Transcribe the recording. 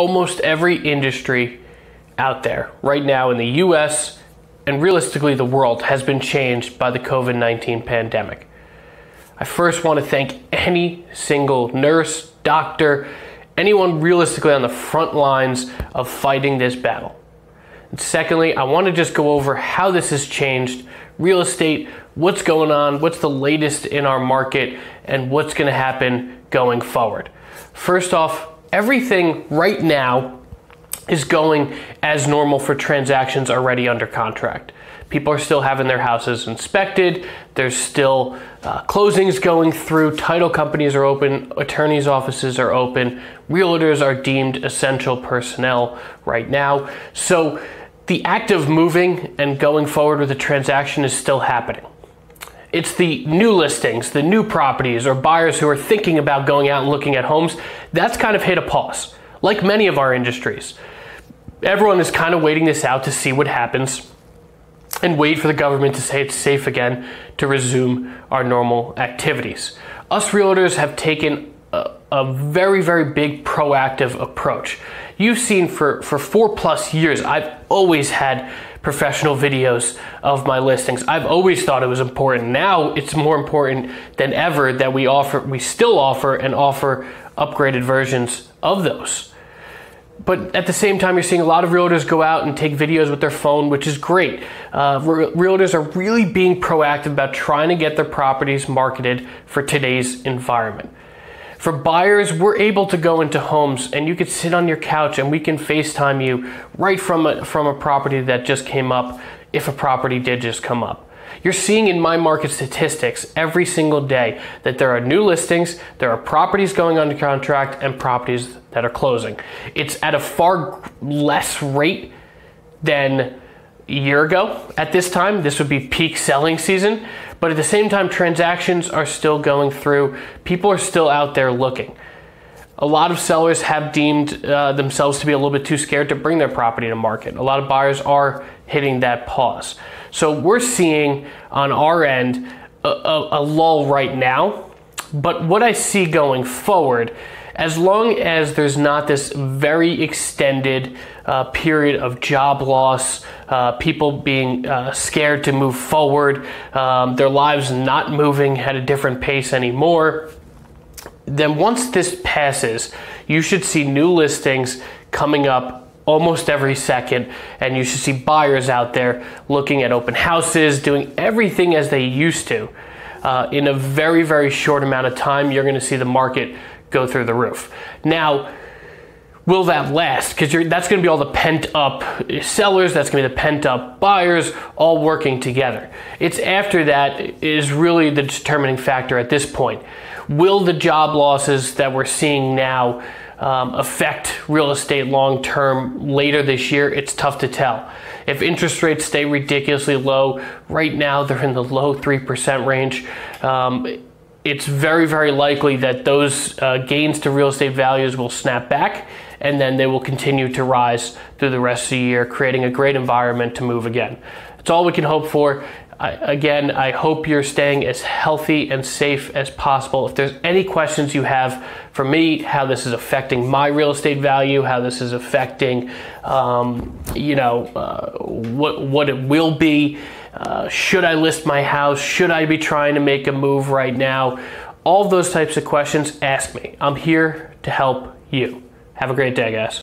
almost every industry out there right now in the US and realistically the world has been changed by the COVID 19 pandemic. I first want to thank any single nurse, doctor, anyone realistically on the front lines of fighting this battle. And secondly, I want to just go over how this has changed real estate, what's going on, what's the latest in our market, and what's going to happen going forward. First off, everything right now is going as normal for transactions already under contract. People are still having their houses inspected. There's still uh, closings going through. Title companies are open. Attorneys' offices are open. Realtors are deemed essential personnel right now. So the act of moving and going forward with a transaction is still happening. It's the new listings, the new properties, or buyers who are thinking about going out and looking at homes. That's kind of hit a pause, like many of our industries. Everyone is kind of waiting this out to see what happens and wait for the government to say it's safe again to resume our normal activities. Us realtors have taken a, very, very big proactive approach. You've seen for, for four plus years, I've always had professional videos of my listings. I've always thought it was important. Now it's more important than ever that we offer, we still offer and offer upgraded versions of those but at the same time, you're seeing a lot of realtors go out and take videos with their phone, which is great. Uh, realtors are really being proactive about trying to get their properties marketed for today's environment. For buyers, we're able to go into homes and you could sit on your couch and we can FaceTime you right from a, from a property that just came up if a property did just come up. You're seeing in my market statistics every single day that there are new listings, there are properties going under contract, and properties that are closing. It's at a far less rate than a year ago at this time. This would be peak selling season. But at the same time, transactions are still going through. People are still out there looking. A lot of sellers have deemed uh, themselves to be a little bit too scared to bring their property to market. A lot of buyers are hitting that pause. So we're seeing on our end a, a, a lull right now. But what I see going forward as long as there's not this very extended uh, period of job loss, uh, people being uh, scared to move forward, um, their lives not moving at a different pace anymore, then once this passes, you should see new listings coming up almost every second, and you should see buyers out there looking at open houses, doing everything as they used to. Uh, in a very, very short amount of time, you're going to see the market go through the roof. Now, will that last? Because that's going to be all the pent up sellers, that's going to be the pent up buyers all working together. It's after that is really the determining factor at this point. Will the job losses that we're seeing now um, affect real estate long term later this year? It's tough to tell. If interest rates stay ridiculously low, right now they're in the low 3% range. Um, it's very, very likely that those uh, gains to real estate values will snap back and then they will continue to rise through the rest of the year, creating a great environment to move again. That's all we can hope for. I, again, I hope you're staying as healthy and safe as possible. If there's any questions you have for me, how this is affecting my real estate value, how this is affecting, um, you know, uh, what what it will be, uh, should I list my house, should I be trying to make a move right now, all those types of questions, ask me. I'm here to help you. Have a great day, guys.